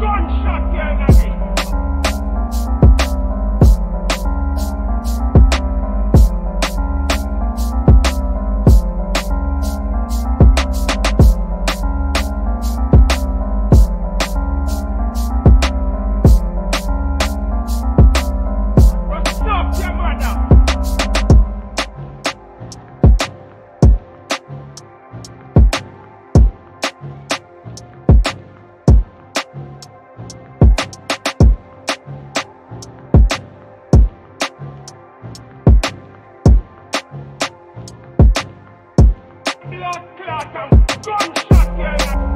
Guns! blood clot and gunshot, yeah.